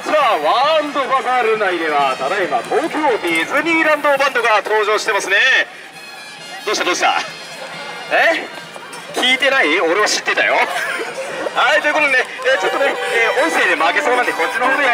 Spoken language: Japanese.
あちらワールドバザール内ではただいま東京ディズニーランドバンドが登場してますね。どうしたどうした？え？聞いてない？俺は知ってたよ。はいということでね、えーちょっとね、えー音声で負けそうなんでこっちの方で